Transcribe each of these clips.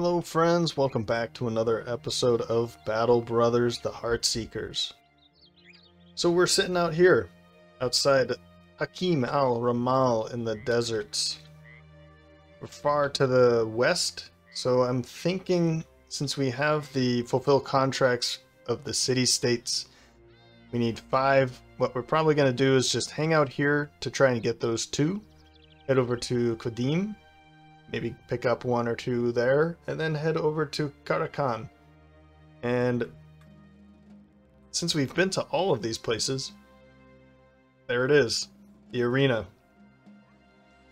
Hello friends, welcome back to another episode of Battle Brothers the Heartseekers. So we're sitting out here, outside Hakim al-Ramal in the deserts. We're far to the west, so I'm thinking since we have the fulfill contracts of the city-states, we need five. What we're probably going to do is just hang out here to try and get those two. Head over to Qadim, maybe pick up one or two there, and then head over to Karakan. And since we've been to all of these places, there it is, the arena.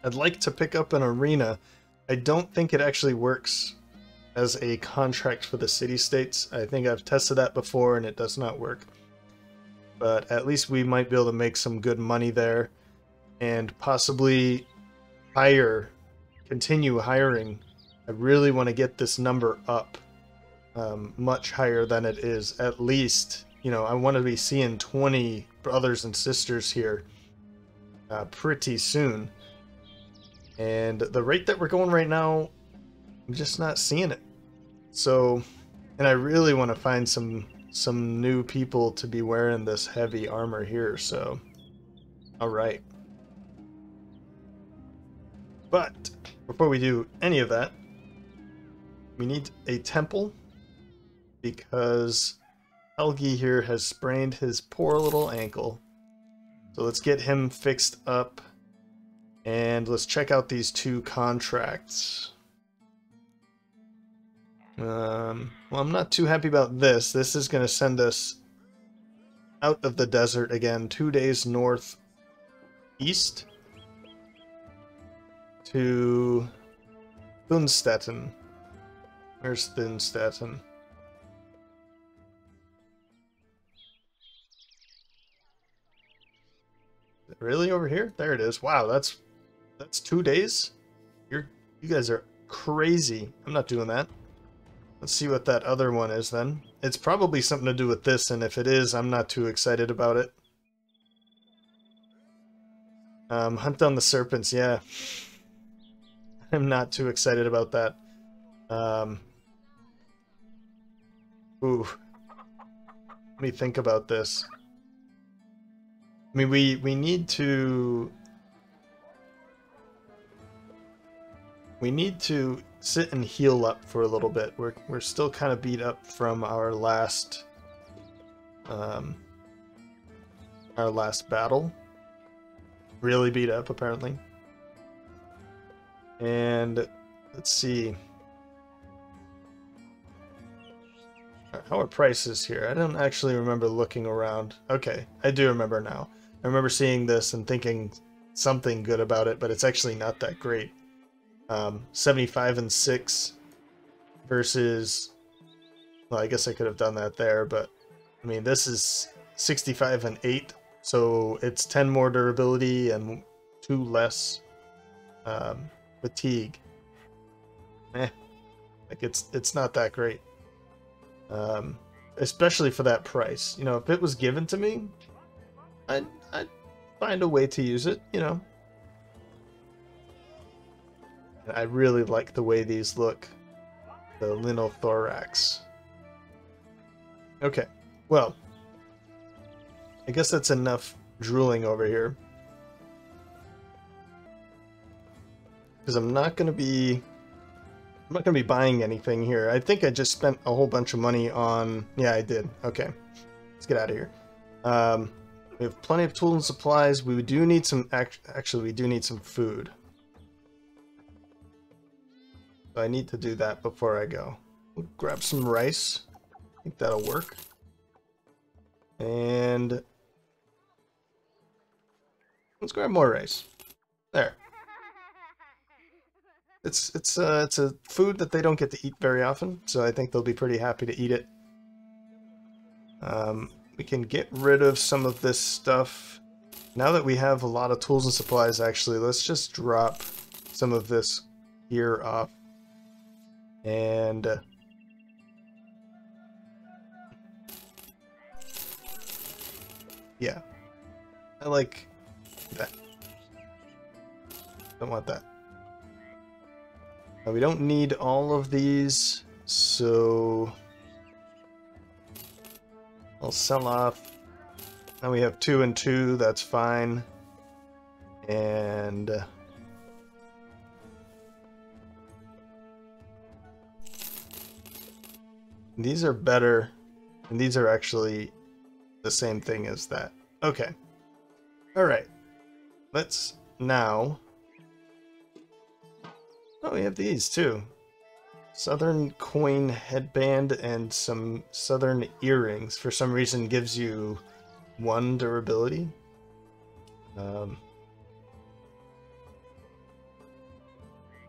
I'd like to pick up an arena. I don't think it actually works as a contract for the city-states. I think I've tested that before and it does not work. But at least we might be able to make some good money there and possibly hire continue hiring. I really want to get this number up um, much higher than it is. At least, you know, I want to be seeing 20 brothers and sisters here uh, pretty soon. And the rate that we're going right now, I'm just not seeing it. So, and I really want to find some some new people to be wearing this heavy armor here, so all right. But before we do any of that, we need a temple because Helgi here has sprained his poor little ankle. So let's get him fixed up and let's check out these two contracts. Um, well, I'm not too happy about this. This is going to send us out of the desert again, two days north east to Thunstetten. Where's Thunstetten? Really over here? There it is. Wow, that's that's two days. You're you guys are crazy. I'm not doing that. Let's see what that other one is then. It's probably something to do with this, and if it is, I'm not too excited about it. Um, hunt down the serpents, yeah. I'm not too excited about that. Um, ooh. Let me think about this. I mean, we, we need to... We need to sit and heal up for a little bit. We're, we're still kind of beat up from our last... Um, our last battle. Really beat up, apparently. And let's see. How are prices here? I don't actually remember looking around. Okay, I do remember now. I remember seeing this and thinking something good about it, but it's actually not that great. Um, 75 and 6 versus... Well, I guess I could have done that there, but... I mean, this is 65 and 8, so it's 10 more durability and 2 less um, fatigue. Eh, like it's it's not that great. Um, especially for that price. You know, if it was given to me, I'd I'd find a way to use it. You know. I really like the way these look. The linothorax. Okay, well, I guess that's enough drooling over here. Because I'm not going to be I'm not going to be buying anything here. I think I just spent a whole bunch of money on... Yeah, I did. Okay. Let's get out of here. Um, we have plenty of tools and supplies. We do need some... Actually, we do need some food. So I need to do that before I go. We'll grab some rice. I think that'll work. And... Let's grab more rice. There. It's it's uh, it's a food that they don't get to eat very often, so I think they'll be pretty happy to eat it. Um, we can get rid of some of this stuff. Now that we have a lot of tools and supplies, actually, let's just drop some of this gear off. And... Uh, yeah. I like that. Don't want that. Now, we don't need all of these, so I'll sell off. Now we have two and two, that's fine. And... Uh, these are better, and these are actually the same thing as that. Okay. Alright. Let's now... Oh, we have these too. Southern coin headband and some southern earrings for some reason gives you one durability. Um,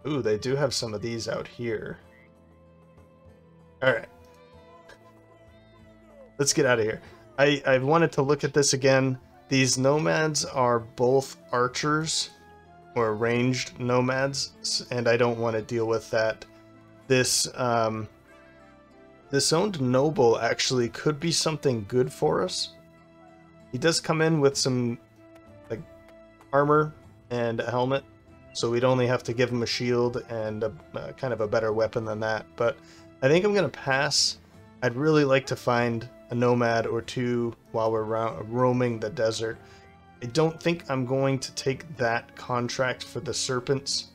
ooh, they do have some of these out here. Alright. Let's get out of here. I, I wanted to look at this again. These nomads are both archers or ranged nomads, and I don't want to deal with that this um, this owned noble actually could be something good for us. He does come in with some like armor and a helmet, so we'd only have to give him a shield and a, uh, kind of a better weapon than that. But I think I'm gonna pass. I'd really like to find a nomad or two while we're ro roaming the desert. I don't think I'm going to take that contract for the serpents.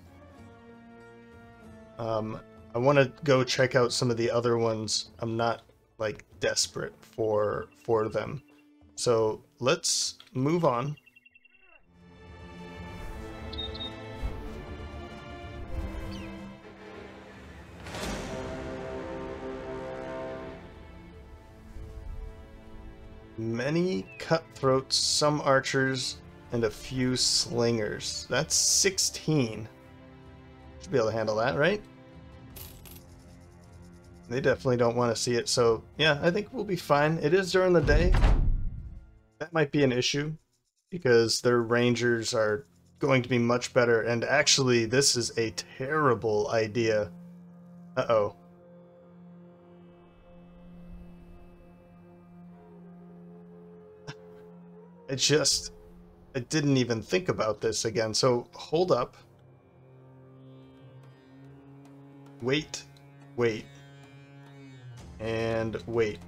Um, I want to go check out some of the other ones. I'm not like desperate for for them. So let's move on. Many cutthroats, some archers, and a few slingers. That's 16. Should be able to handle that, right? They definitely don't want to see it, so yeah, I think we'll be fine. It is during the day. That might be an issue, because their rangers are going to be much better, and actually, this is a terrible idea. Uh-oh. I just... I didn't even think about this again, so hold up. Wait, wait and wait.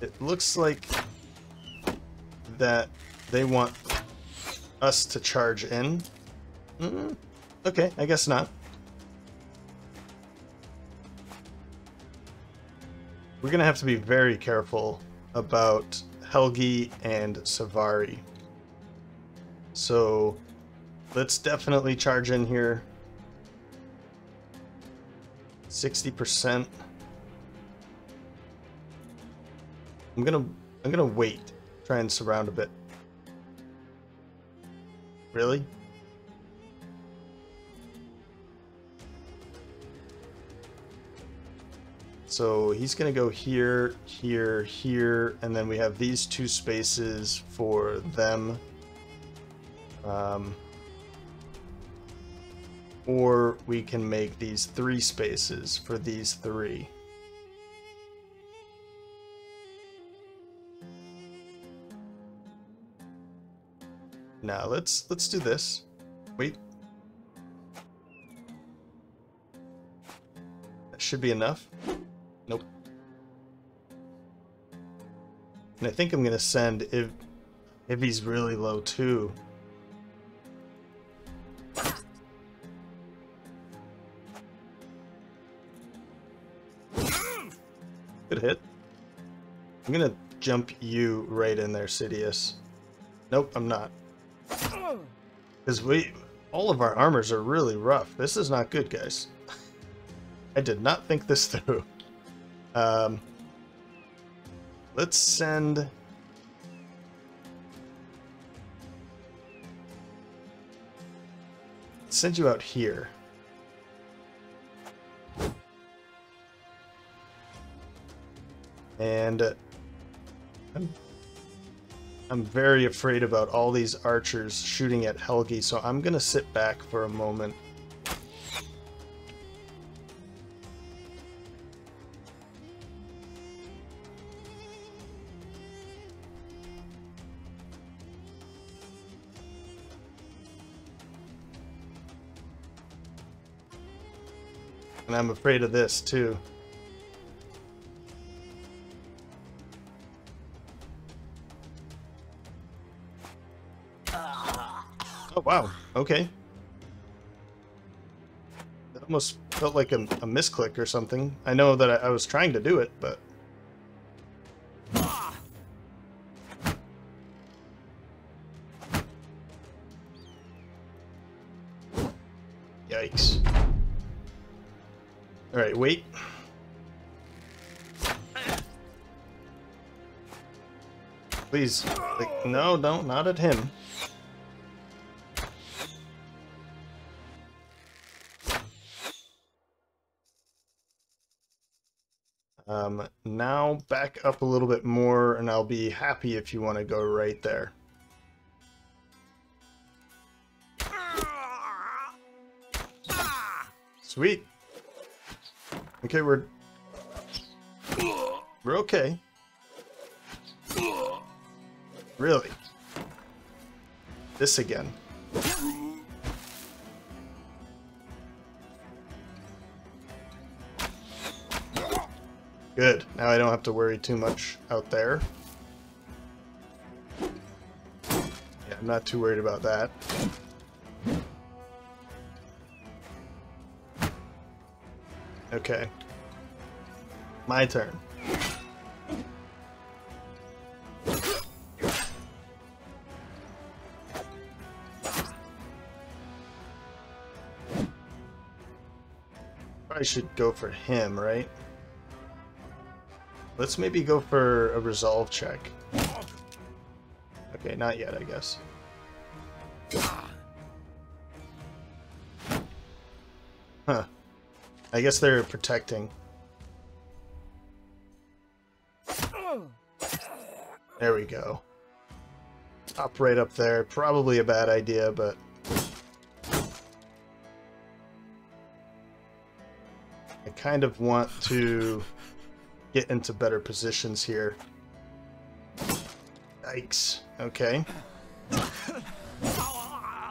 It looks like that they want us to charge in. Mm -hmm. Okay, I guess not. We're gonna have to be very careful about Helgi and Savari. So let's definitely charge in here. 60%. I'm gonna I'm gonna wait. Try and surround a bit. Really? So he's gonna go here, here, here, and then we have these two spaces for them. Um, or we can make these three spaces for these three. Now let's let's do this. Wait. That should be enough. And I think I'm gonna send if if he's really low too. Good hit. I'm gonna jump you right in there, Sidious. Nope, I'm not. Because we... All of our armors are really rough. This is not good, guys. I did not think this through. Um, let's send... Send you out here. And uh, I'm, I'm very afraid about all these archers shooting at Helgi, so I'm going to sit back for a moment. And I'm afraid of this, too. Oh, wow. Okay. It almost felt like a, a misclick or something. I know that I, I was trying to do it, but... no, don't. not at him. Um, now back up a little bit more and I'll be happy if you want to go right there. Sweet. Okay, we're... We're okay. Really? This again. Good. Now I don't have to worry too much out there. Yeah, I'm not too worried about that. Okay. My turn. I should go for him, right? Let's maybe go for a resolve check. Okay, not yet, I guess. Huh. I guess they're protecting. There we go. Up right up there. Probably a bad idea, but... kind of want to get into better positions here. Yikes. Okay.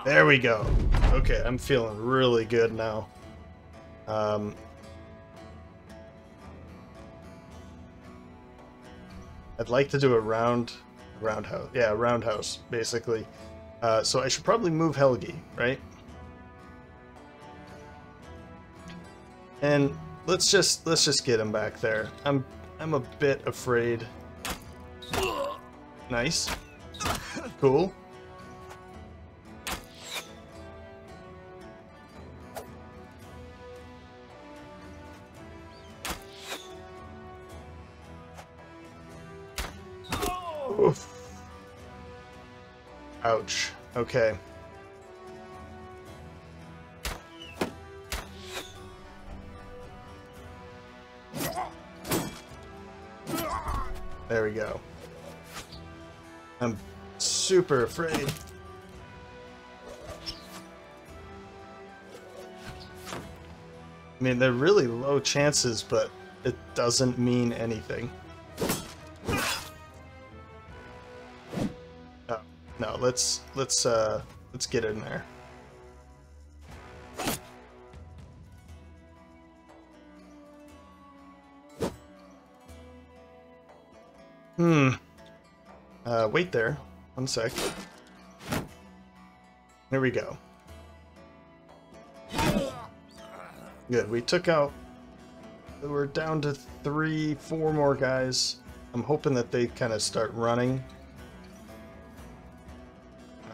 There we go. Okay, I'm feeling really good now. Um, I'd like to do a round, roundhouse. Yeah, roundhouse, basically. Uh, so I should probably move Helgi, right? And let's just let's just get him back there. I'm I'm a bit afraid. Nice. Cool. Ouch. Okay. There we go. I'm super afraid. I mean, they're really low chances, but it doesn't mean anything. No, let's let's uh let's get in there. Wait there. One sec. There we go. Good. We took out... We're down to three, four more guys. I'm hoping that they kind of start running.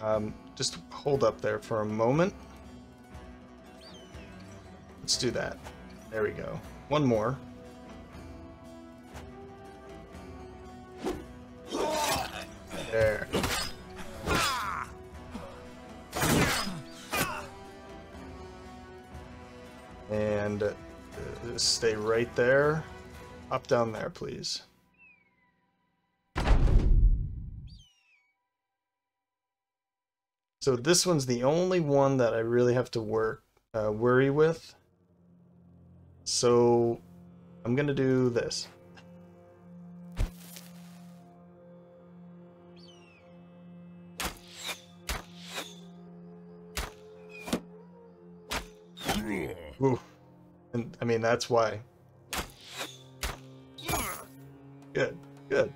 Um, just hold up there for a moment. Let's do that. There we go. One more. There. Up down there, please. So this one's the only one that I really have to work uh, worry with. So I'm gonna do this. Ooh. And I mean, that's why. Good, good.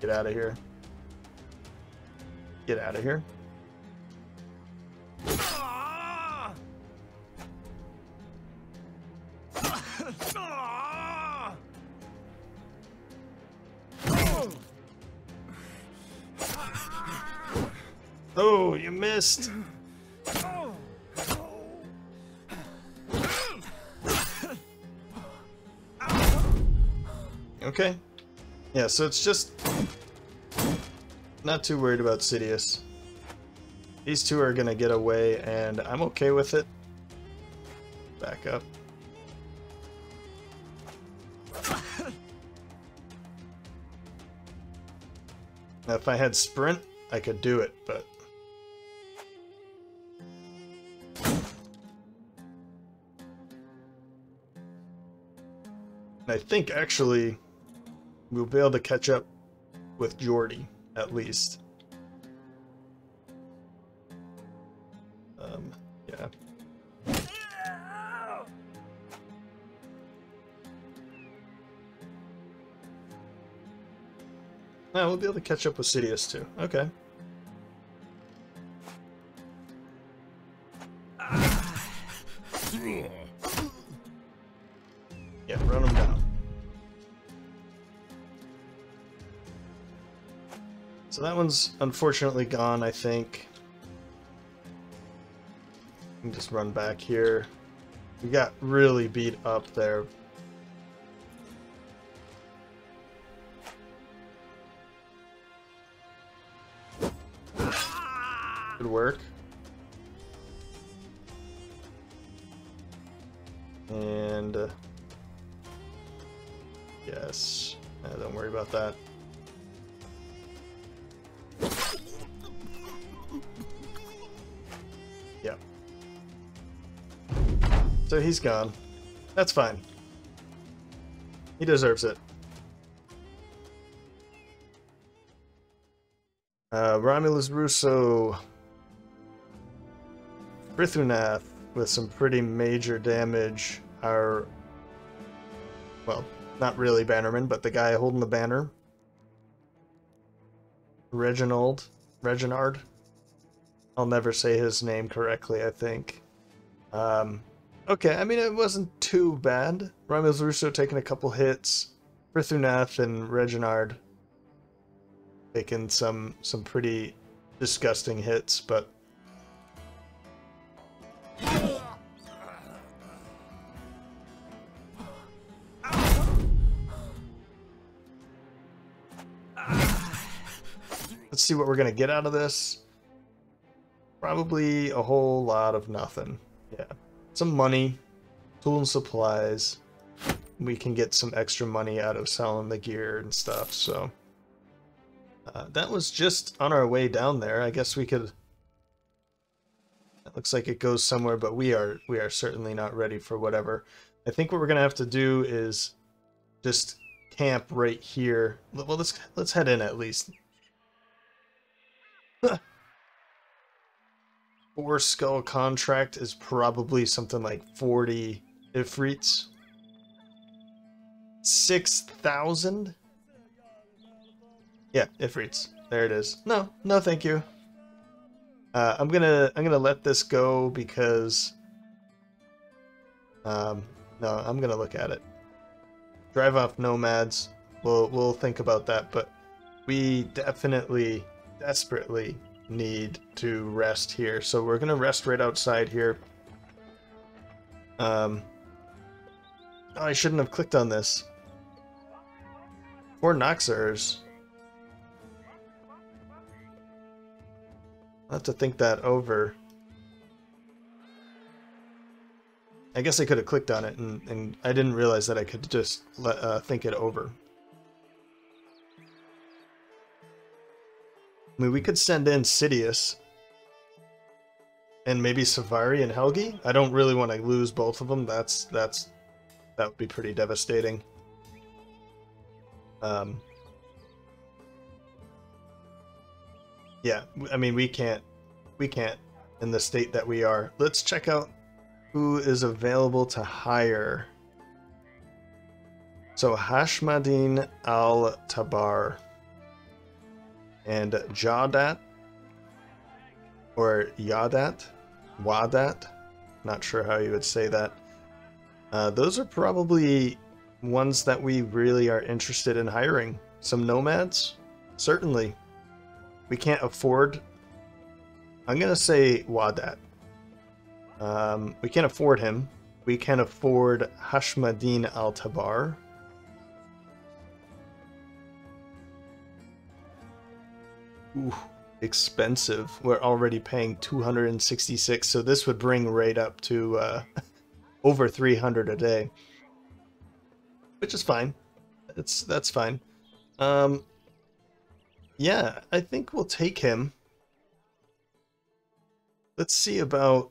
Get out of here. Get out of here. Missed. Okay. Yeah, so it's just not too worried about Sidious. These two are gonna get away, and I'm okay with it. Back up. Now, if I had sprint, I could do it, but... think, actually, we'll be able to catch up with Jordy, at least. Um, yeah. Yeah, we'll be able to catch up with Sidious too. Okay. One's unfortunately gone, I think. just run back here. We got really beat up there. Good work. Gone. That's fine. He deserves it. Uh, Romulus Russo. Prithunath with some pretty major damage. Our. Well, not really Bannerman, but the guy holding the banner. Reginald. Reginard. I'll never say his name correctly, I think. Um, okay, I mean, it wasn't too bad. Romulus Russo taking a couple hits. Prithunath and Reginard taking some some pretty disgusting hits, but let's see what we're gonna get out of this. Probably a whole lot of nothing. Yeah, some money, tool and supplies. We can get some extra money out of selling the gear and stuff. So. Uh, that was just on our way down there. I guess we could... It looks like it goes somewhere, but we are we are certainly not ready for whatever. I think what we're to have to do is just camp right here. Well, let's, let's head in at least. Four skull contract is probably something like 40 Ifrits. 6,000? Yeah, Ifrits. There it is. No, no, thank you. Uh, I'm gonna I'm gonna let this go because um, no, I'm gonna look at it. Drive off nomads. We'll we'll think about that, but we definitely desperately need to rest here. So we're gonna rest right outside here. Um, oh, I shouldn't have clicked on this. Four Noxers. I'll have to think that over. I guess I could have clicked on it, and, and I didn't realize that I could just let, uh, think it over. I mean, we could send in Sidious. and maybe Savari and Helgi. I don't really want to lose both of them. That's that's that would be pretty devastating. Um, yeah, I mean we can't we can't in the state that we are. Let's check out who is available to hire. So Hashmadin al Tabar and Jadat or Yadat, Wadat, not sure how you would say that. Uh, those are probably ones that we really are interested in hiring. Some nomads? Certainly. We can't afford... I'm to say Wadat. Um, we can't afford him. We can afford Hashmadin al-Tabar. Ooh, expensive. We're already paying 266, so this would bring rate up to uh, over 300 a day, which is fine. It's that's fine. Um, yeah, I think we'll take him. Let's see about.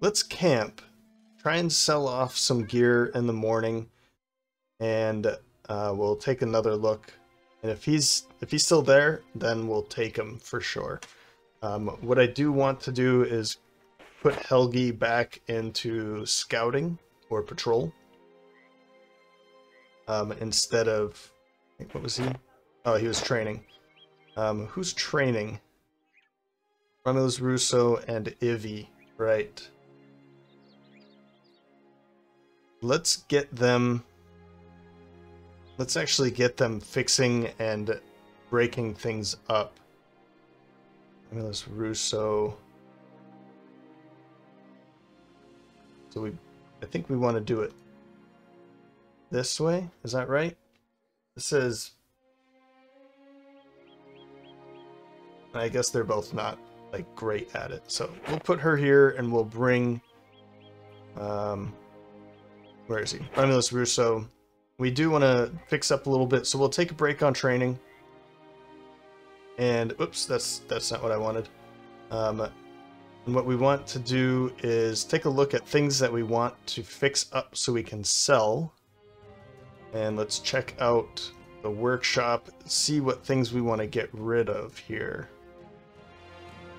Let's camp. Try and sell off some gear in the morning and uh, we'll take another look. And if he's if he's still there, then we'll take him for sure. Um, what I do want to do is put Helgi back into scouting or patrol um, instead of what was he? Oh, he was training. Um, who's training? Romulus Russo and Ivy, right? Let's get them Let's actually get them fixing and breaking things up. Romulus Russo. So we, I think we want to do it this way. Is that right? This is. I guess they're both not like great at it. So we'll put her here and we'll bring. Um, where is he? Romulus Russo we do want to fix up a little bit, so we'll take a break on training. And, oops, that's, that's not what I wanted. Um, and what we want to do is take a look at things that we want to fix up so we can sell. And let's check out the workshop, see what things we want to get rid of here.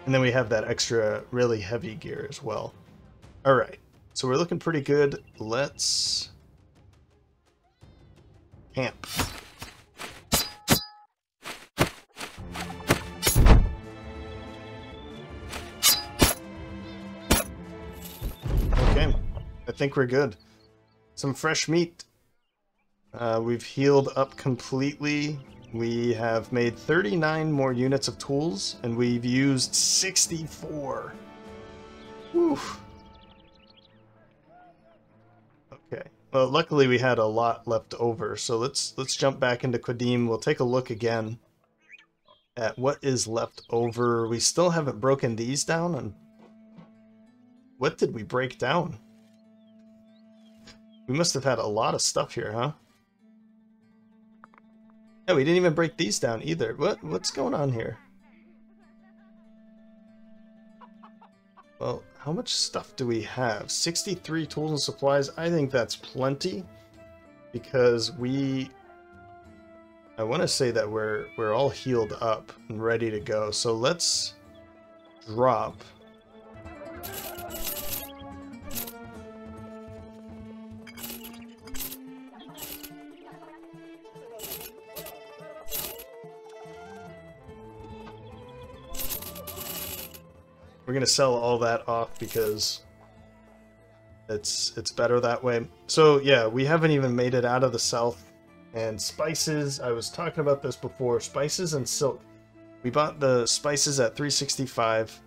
And then we have that extra really heavy gear as well. All right, so we're looking pretty good. Let's Okay, I think we're good. Some fresh meat. Uh, we've healed up completely. We have made 39 more units of tools, and we've used 64. Whew. Well, luckily we had a lot left over, so let's let's jump back into Qadim. We'll take a look again at what is left over. We still haven't broken these down, and what did we break down? We must have had a lot of stuff here, huh? Yeah, we didn't even break these down either. What what's going on here? Well, how much stuff do we have? 63 tools and supplies. I think that's plenty because we I want to say that we're we're all healed up and ready to go. So let's drop We're gonna sell all that off because it's it's better that way. So yeah, we haven't even made it out of the south. And spices, I was talking about this before. Spices and silk. We bought the spices at 365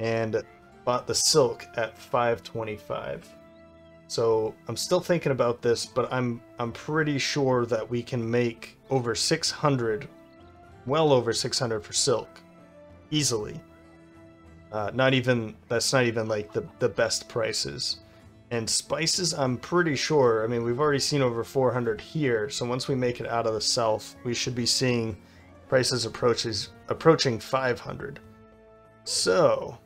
and bought the silk at 525. So I'm still thinking about this, but I'm I'm pretty sure that we can make over 600, well over 600 for silk, easily. Uh, not even that's not even like the the best prices. And spices, I'm pretty sure, I mean, we've already seen over 400 here, so once we make it out of the south, we should be seeing prices approaches approaching 500. So,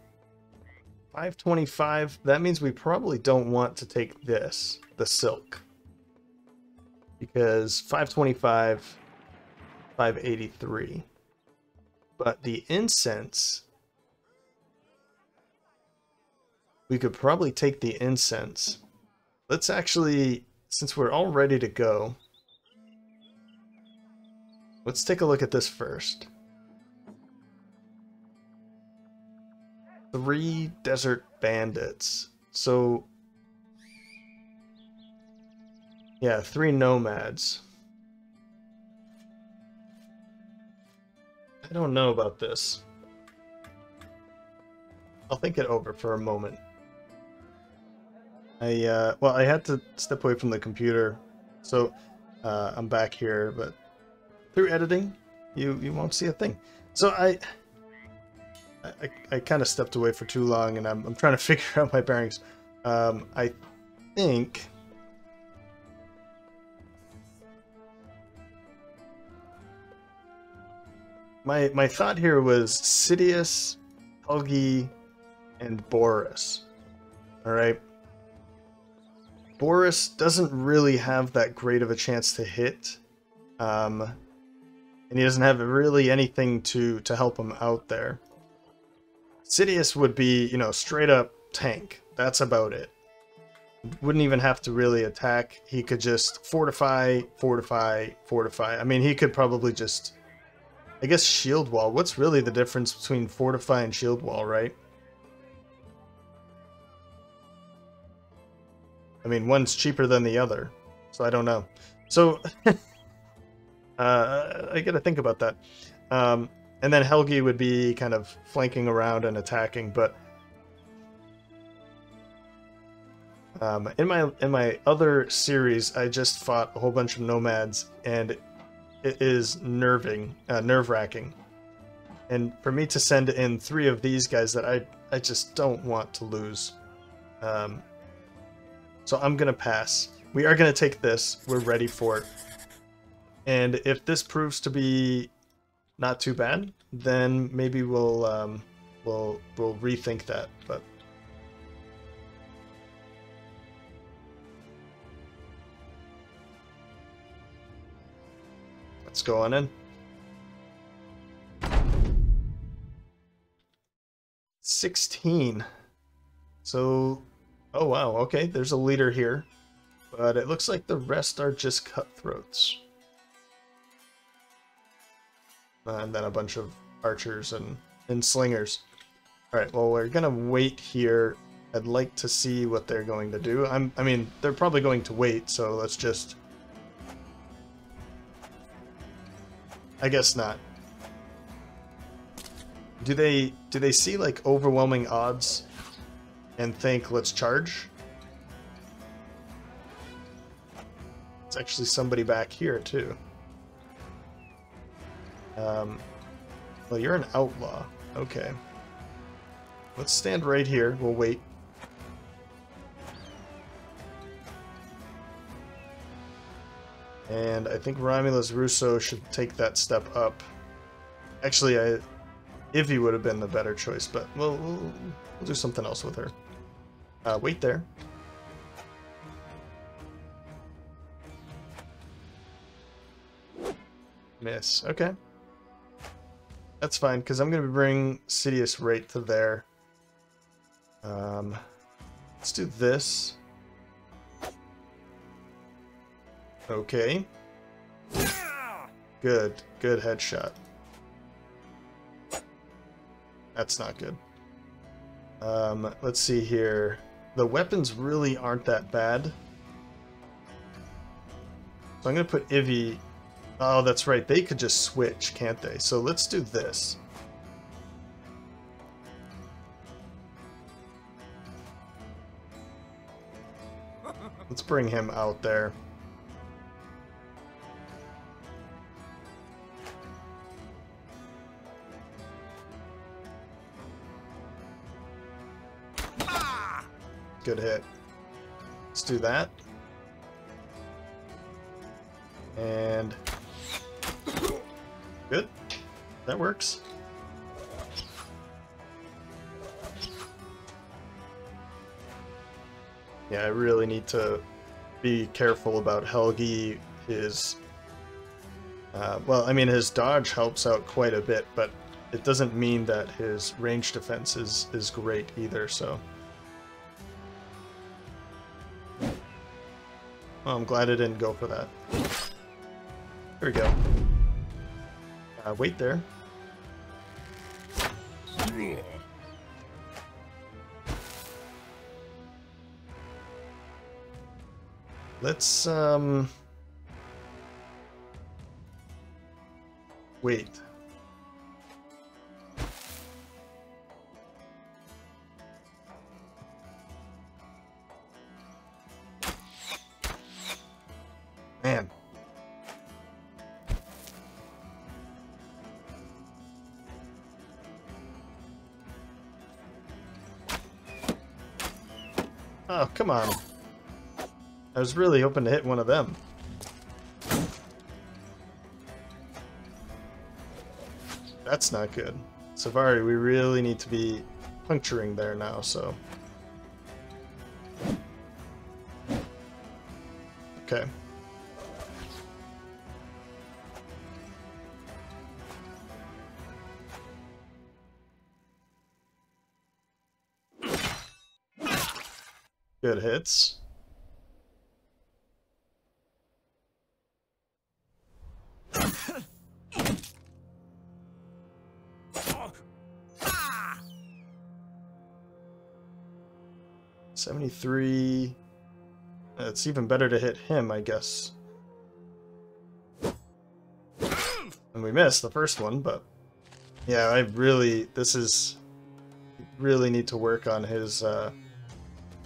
525, that means we probably don't want to take this, the silk. Because 525, 583. But the incense, we could probably take the incense. Let's actually, since we're all ready to go, let's take a look at this first. Three desert bandits. So, yeah, three nomads. I don't know about this. I'll think it over for a moment. I, uh, well, I had to step away from the computer, so uh, I'm back here, but through editing, you, you won't see a thing. So I, I, I kind of stepped away for too long, and I'm, I'm trying to figure out my bearings. Um, I think... My, my thought here was Sidious, Helgi, and Boris. Alright? Boris doesn't really have that great of a chance to hit. Um, and he doesn't have really anything to, to help him out there. Sidious would be, you know, straight up tank. That's about it. Wouldn't even have to really attack. He could just fortify, fortify, fortify. I mean, he could probably just... I guess shield wall. What's really the difference between fortify and shield wall, right? I mean, one's cheaper than the other, so I don't know. So, uh, I gotta think about that. Um, and then Helgi would be kind of flanking around and attacking, but um, in my in my other series, I just fought a whole bunch of nomads, and it is nerving, uh, nerve wracking. And for me to send in three of these guys that I I just don't want to lose. Um, so I'm gonna pass. We are gonna take this. We're ready for it. And if this proves to be not too bad, then maybe we'll um, we'll we'll rethink that. But let's go on in. Sixteen. So, oh wow, okay. There's a leader here, but it looks like the rest are just cutthroats and then a bunch of archers and, and slingers. Alright, well, we're gonna wait here. I'd like to see what they're going to do. I'm, I mean, they're probably going to wait, so let's just... I guess not. Do they, do they see, like, overwhelming odds and think, let's charge? It's actually somebody back here, too. Um, well, you're an outlaw. Okay. Let's stand right here. We'll wait. And I think Romulus Russo should take that step up. Actually, I, Ivy would have been the better choice, but we'll, we'll, we'll do something else with her. Uh, wait there. Miss. Okay. That's fine, because I'm going to bring Sidious right to there. Um, let's do this. Okay. Good. Good headshot. That's not good. Um, let's see here. The weapons really aren't that bad. So I'm going to put Ivy Oh, that's right. They could just switch, can't they? So let's do this. Let's bring him out there. Good hit. Let's do that. And... Good. That works. Yeah, I really need to be careful about Helgi. His... Uh, well, I mean, his dodge helps out quite a bit, but it doesn't mean that his range defense is, is great either, so... Well, I'm glad I didn't go for that. There we go. Uh, wait there. Let's, um... Wait. Come on. I was really hoping to hit one of them. That's not good. Savari, we really need to be puncturing there now, so... Okay. Good hits. Seventy-three. It's even better to hit him, I guess. And we missed the first one, but yeah, I really this is really need to work on his uh,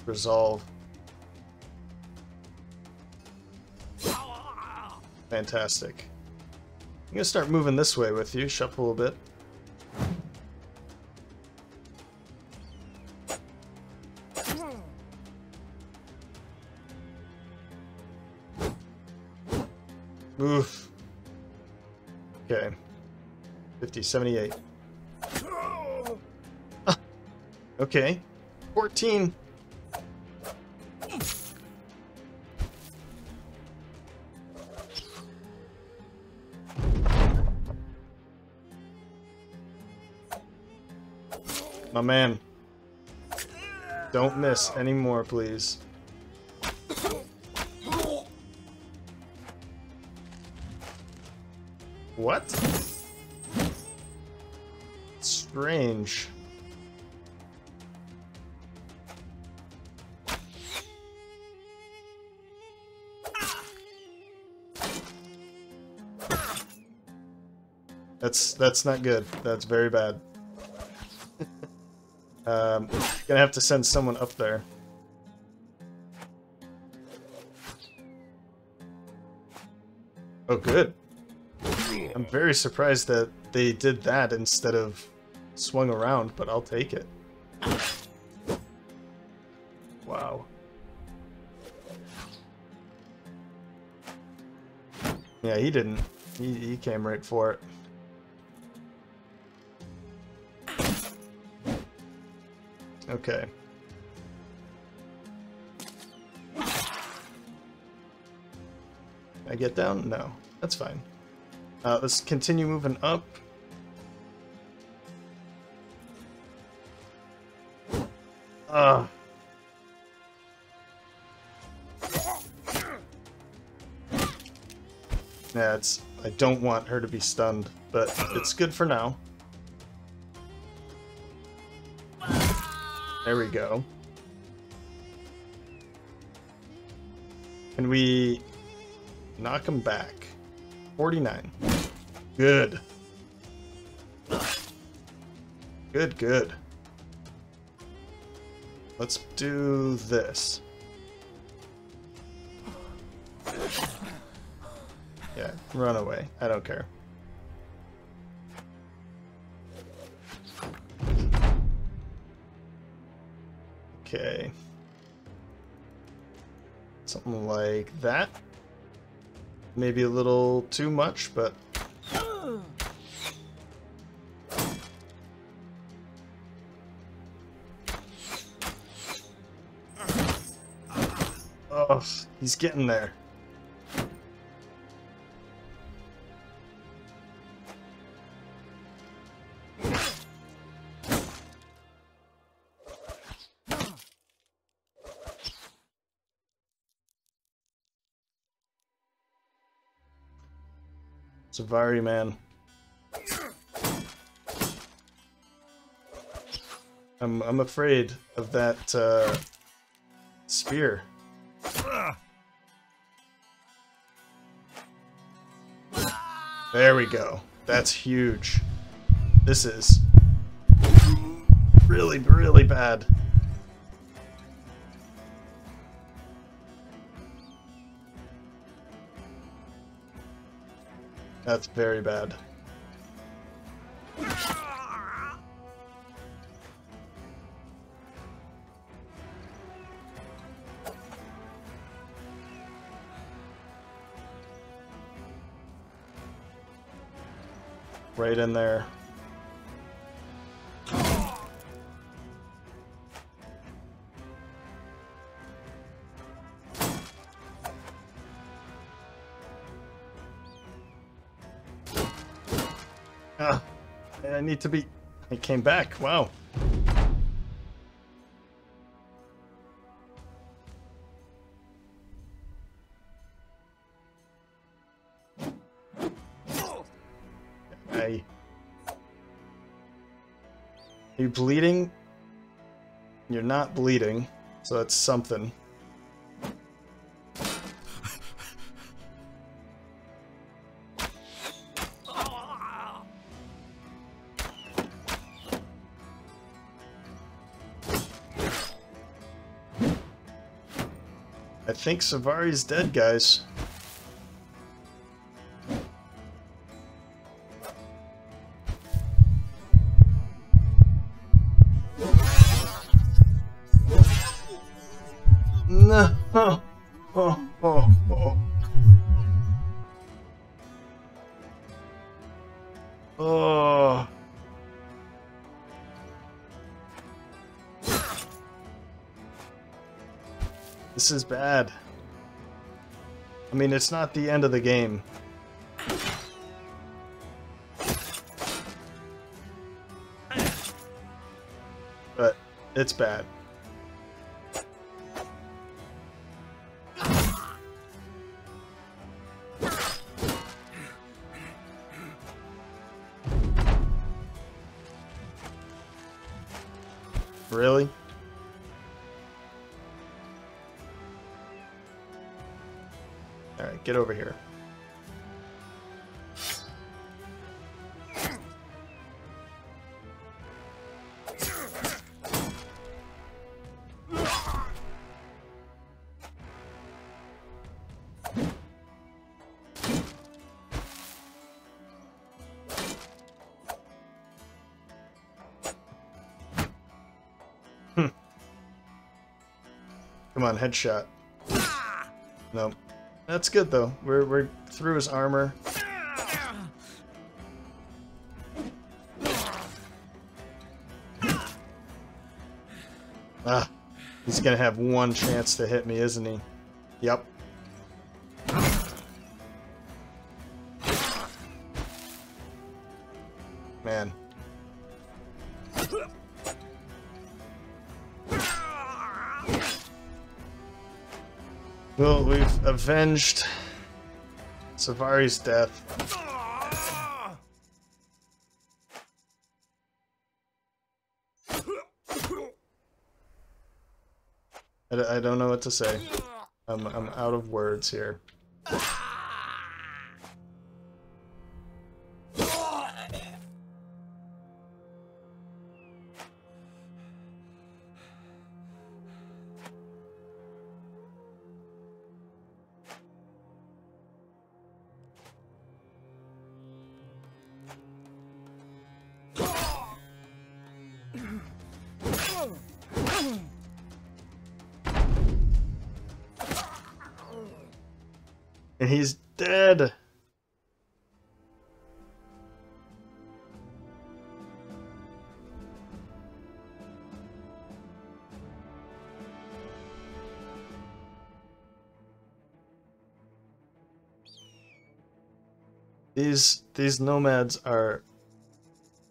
resolve. Fantastic. I'm gonna start moving this way with you, shuffle a little bit. Oof. Okay. 50, 78. Ah. Okay. 14. My man. Don't miss anymore, please. What? Strange. That's that's not good. That's very bad. Um, gonna have to send someone up there. Oh, good. I'm very surprised that they did that instead of swung around, but I'll take it. Wow. Yeah, he didn't. He, he came right for it. Okay. I get down? No. That's fine. Uh, let's continue moving up. Ugh. Yeah, it's... I don't want her to be stunned, but it's good for now. There we go. Can we knock him back? 49. Good. Good, good. Let's do this. Yeah, run away. I don't care. Okay. Something like that. Maybe a little too much, but... Oh, he's getting there. Savari man. I'm I'm afraid of that uh, spear. There we go. That's huge. This is really, really bad. That's very bad. Right in there. Need to be... I came back, wow. Hey. Are you bleeding? You're not bleeding, so that's something. Think Savari's dead, guys. This is bad. I mean, it's not the end of the game. But it's bad. Come on, headshot. Nope. That's good though. We're we're through his armor. Ah, he's gonna have one chance to hit me, isn't he? Yep. Avenged Savari's death. I don't know what to say. I'm, I'm out of words here. These nomads are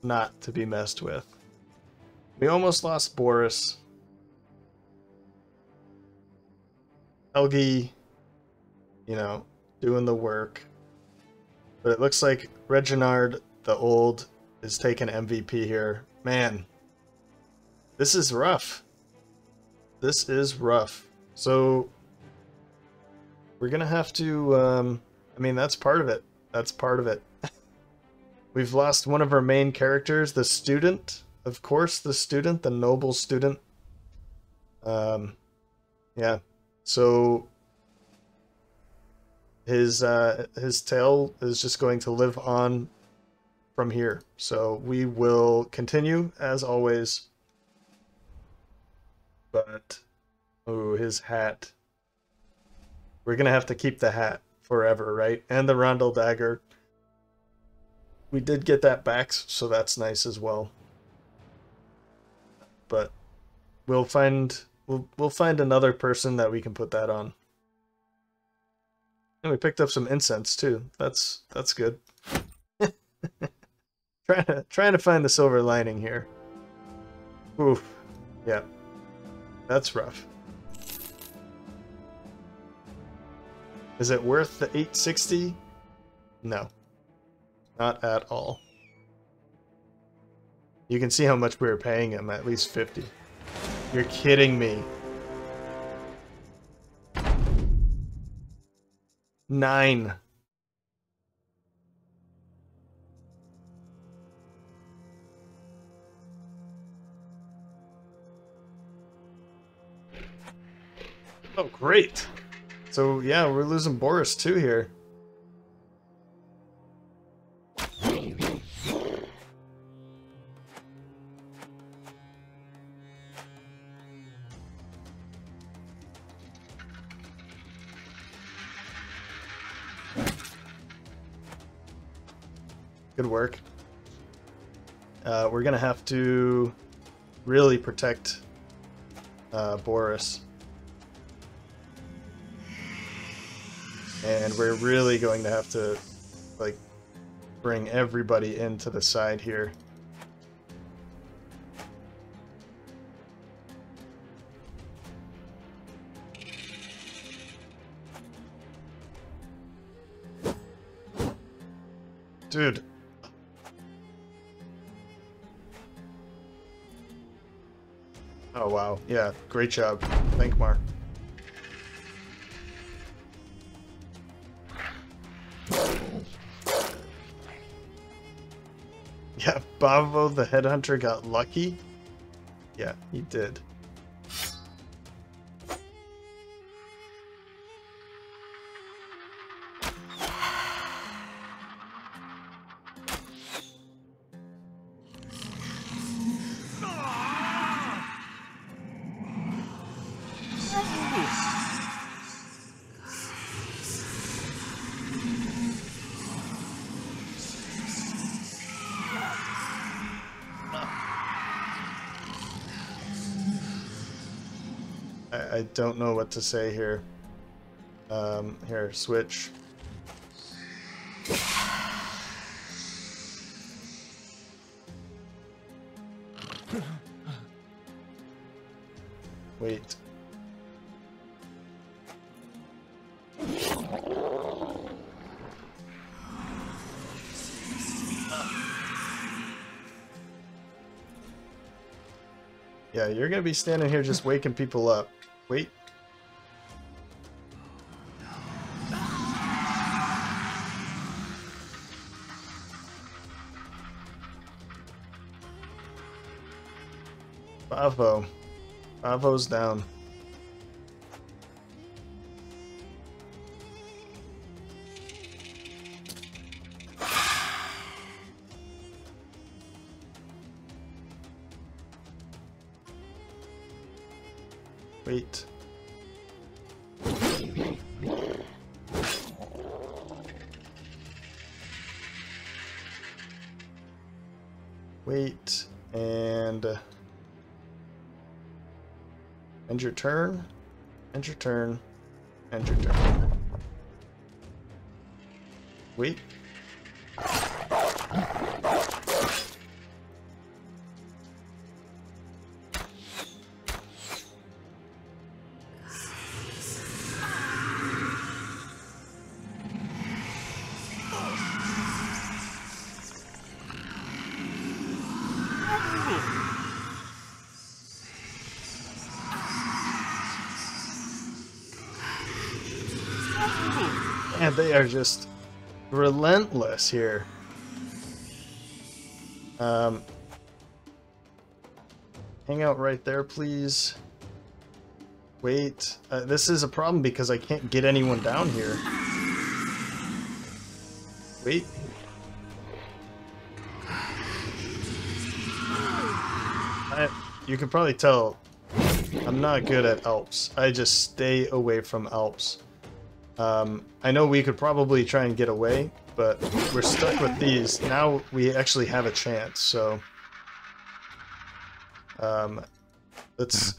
not to be messed with. We almost lost Boris. Helgi, you know, doing the work. But it looks like Reginald the Old is taking MVP here. Man, this is rough. This is rough. So, we're going to have to, um, I mean, that's part of it. That's part of it. We've lost one of our main characters, the student. Of course, the student, the noble student. Um, yeah. So his uh, his tale is just going to live on from here. So we will continue as always. But oh, his hat. We're gonna have to keep the hat forever, right? And the Rondel dagger. We did get that back, so that's nice as well. But we'll find we'll we'll find another person that we can put that on. And we picked up some incense too. That's that's good. trying to trying to find the silver lining here. Oof. Yeah. That's rough. Is it worth the 860? No. Not at all. You can see how much we were paying him, at least 50. You're kidding me. Nine. Oh, great. So, yeah, we're losing Boris too here. Work. Uh, we're gonna have to really protect uh, Boris. And we're really going to have to, like, bring everybody into the side here. Dude. Oh wow, yeah, great job. Thankmar. Yeah, Bavo the headhunter got lucky? Yeah, he did. Don't know what to say here. Um, here, switch. Wait. Yeah, you're gonna be standing here just waking people up. Wait. Bravo. Bravo's down. Your turn. End your turn. End your turn. Wait. Just relentless here. Um, hang out right there, please. Wait. Uh, this is a problem because I can't get anyone down here. Wait. I, you can probably tell I'm not good at Alps. I just stay away from Alps. Um, I know we could probably try and get away, but we're stuck with these. Now we actually have a chance, so... Um, let's...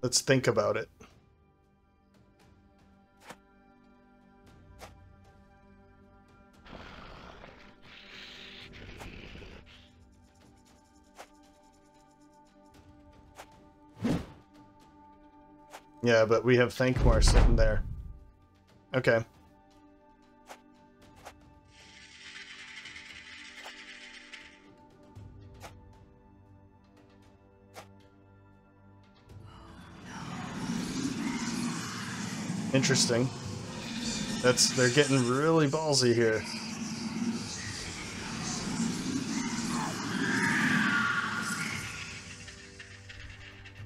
Let's think about it. Yeah, but we have Thankmar sitting there. Okay. Interesting. That's they're getting really ballsy here.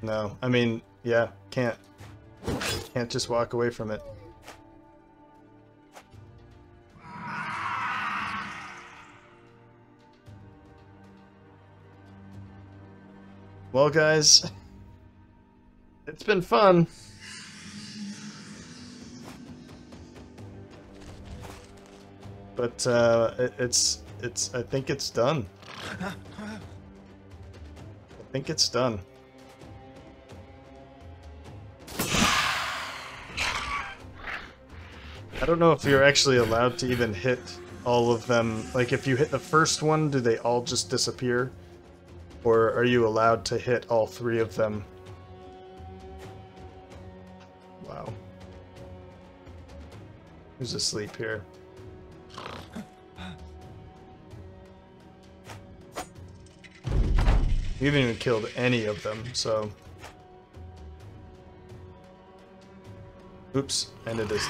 No, I mean, yeah, can't. Can't just walk away from it. Well, guys, it's been fun. But uh, it, it's it's I think it's done. I think it's done. I don't know if you're actually allowed to even hit all of them. Like, if you hit the first one, do they all just disappear? Or are you allowed to hit all three of them? Wow. Who's asleep here? You haven't even killed any of them, so... Oops, and it is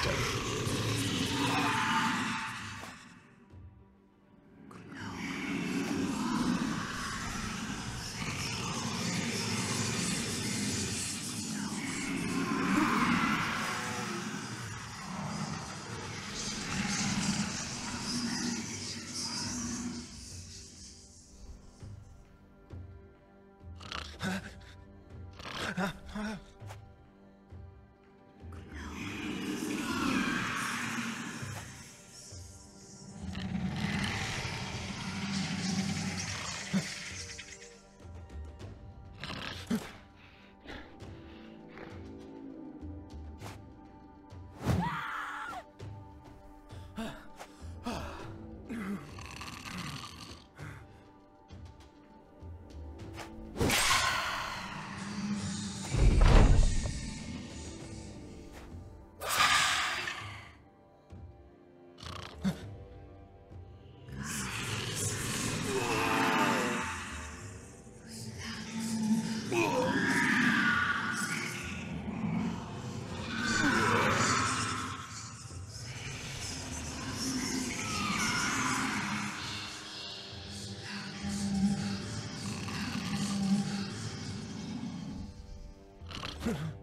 Ha ha ha.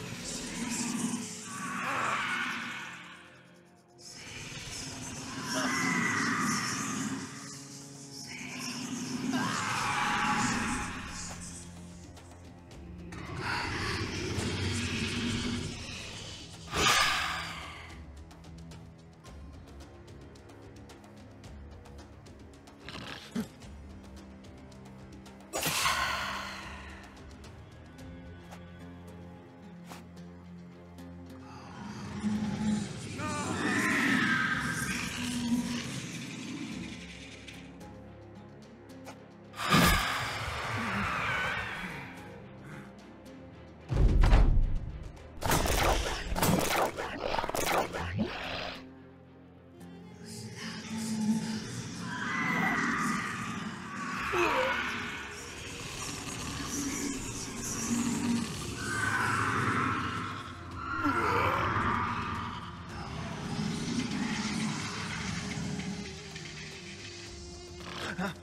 done.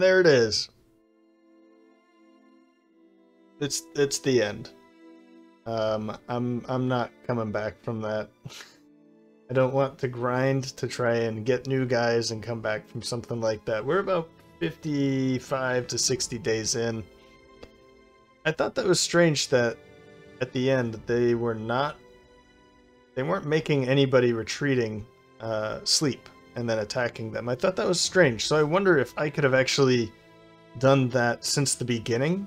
And there it is. It's it's the end. Um, I'm I'm not coming back from that. I don't want to grind to try and get new guys and come back from something like that. We're about 55 to 60 days in. I thought that was strange that at the end they were not they weren't making anybody retreating uh, sleep and then attacking them. I thought that was strange, so I wonder if I could have actually done that since the beginning.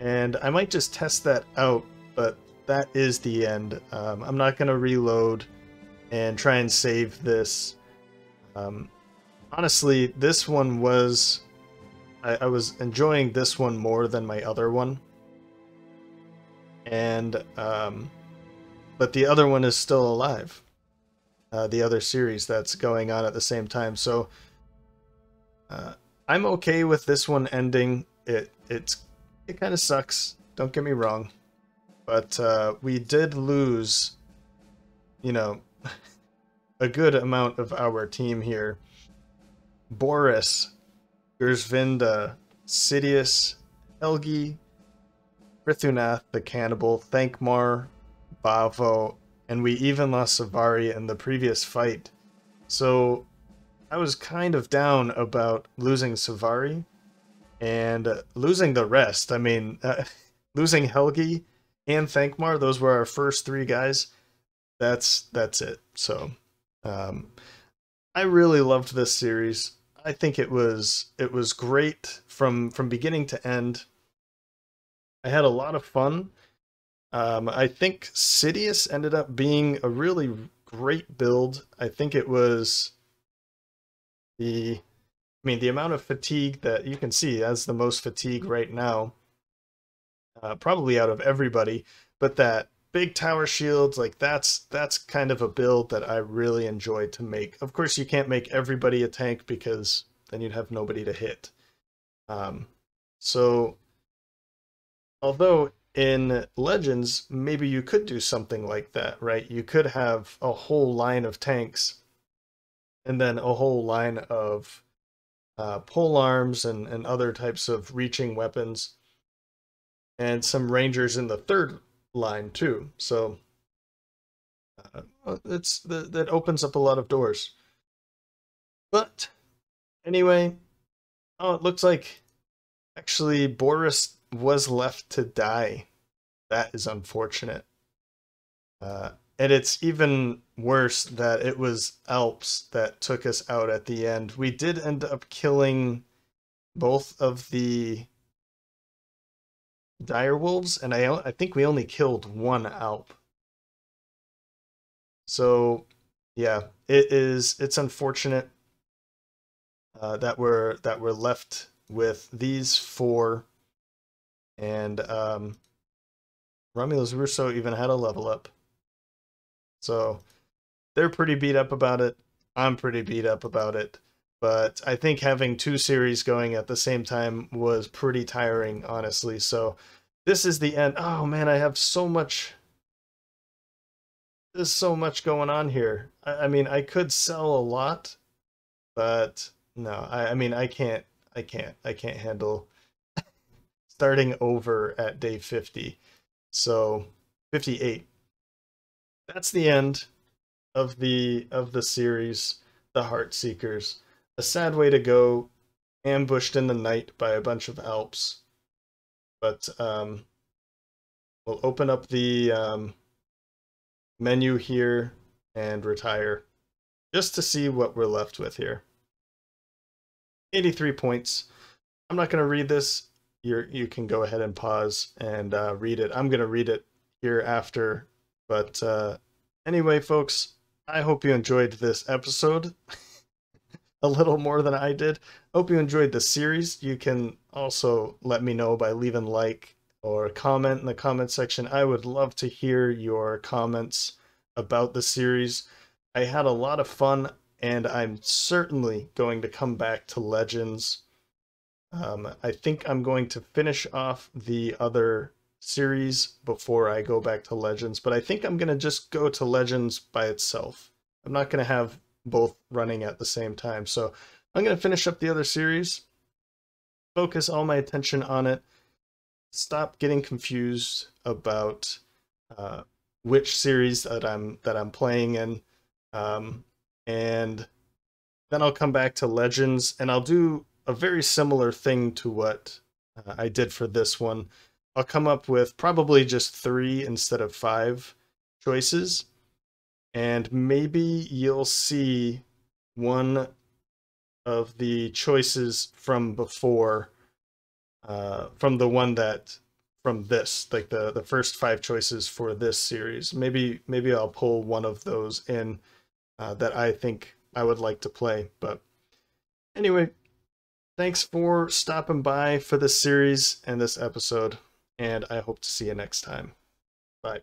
And I might just test that out, but that is the end. Um, I'm not going to reload and try and save this. Um, honestly, this one was... I, I was enjoying this one more than my other one. And, um, but the other one is still alive uh, the other series that's going on at the same time. So uh, I'm okay with this one ending. It it's it kind of sucks. Don't get me wrong, but uh, we did lose, you know, a good amount of our team here. Boris, Gersvinda, Sidious, Helgi, Prithunath the Cannibal, Thankmar, Bavo, and we even lost Savari in the previous fight. So I was kind of down about losing Savari and losing the rest. I mean, uh, losing Helgi and Thankmar, those were our first three guys. That's that's it. So um, I really loved this series. I think it was it was great from from beginning to end. I had a lot of fun. Um, I think Sidious ended up being a really great build. I think it was the, I mean, the amount of fatigue that you can see as the most fatigue right now, uh, probably out of everybody, but that big tower shields, like that's that's kind of a build that I really enjoyed to make. Of course, you can't make everybody a tank because then you'd have nobody to hit. Um, so, although in Legends, maybe you could do something like that, right? You could have a whole line of tanks and then a whole line of uh, pole arms and, and other types of reaching weapons, and some rangers in the third line too. So uh, it's that opens up a lot of doors. But anyway, oh, it looks like actually Boris was left to die. That is unfortunate. Uh, and it's even worse that it was Alps that took us out at the end. We did end up killing both of the dire wolves, and I I think we only killed one Alp. So yeah, it is it's unfortunate uh, that we're that we're left with these four, and um, Romulus Russo even had a level up. So they're pretty beat up about it. I'm pretty beat up about it. But I think having two series going at the same time was pretty tiring, honestly. So this is the end. Oh man, I have so much. There's so much going on here. I, I mean, I could sell a lot, but no, I, I mean, I can't. I can't. I can't handle starting over at day 50. So 58 that's the end of the of the series, The Heartseekers. A sad way to go, ambushed in the night by a bunch of Alps. But um, we'll open up the um, menu here and retire just to see what we're left with here. 83 points. I'm not going to read this. You you can go ahead and pause and uh, read it. I'm going to read it here after but uh, anyway, folks, I hope you enjoyed this episode a little more than I did. Hope you enjoyed the series. You can also let me know by leaving like or comment in the comment section. I would love to hear your comments about the series. I had a lot of fun, and I'm certainly going to come back to Legends. Um, I think I'm going to finish off the other series before I go back to Legends, but I think I'm going to just go to Legends by itself. I'm not going to have both running at the same time. So I'm going to finish up the other series, focus all my attention on it, stop getting confused about uh, which series that I'm that I'm playing in, um, and then I'll come back to Legends and I'll do a very similar thing to what uh, I did for this one. I'll come up with probably just three instead of five choices. And maybe you'll see one of the choices from before, uh, from the one that from this, like the the first five choices for this series. Maybe maybe I'll pull one of those in uh, that I think I would like to play. But anyway, thanks for stopping by for this series and this episode and I hope to see you next time. Bye.